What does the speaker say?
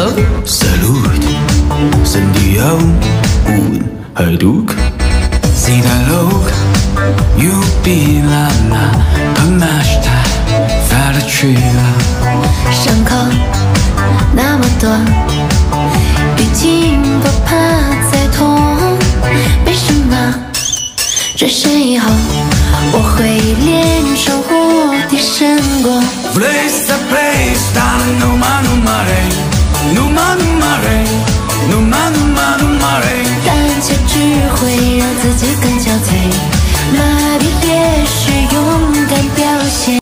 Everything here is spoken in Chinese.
Hello Salut Sentiau un hajduk Szidalok Jubilana Pamashta Faratrila 伤口那么多，已经不怕再痛。没什么，转身以后我会练成蝴蝶胜过。Place a place Down in Numa Numa Re Numa Numa Re Numa Numa Numa Re 胆怯只会让自己更憔悴，麻痹也是勇敢表现。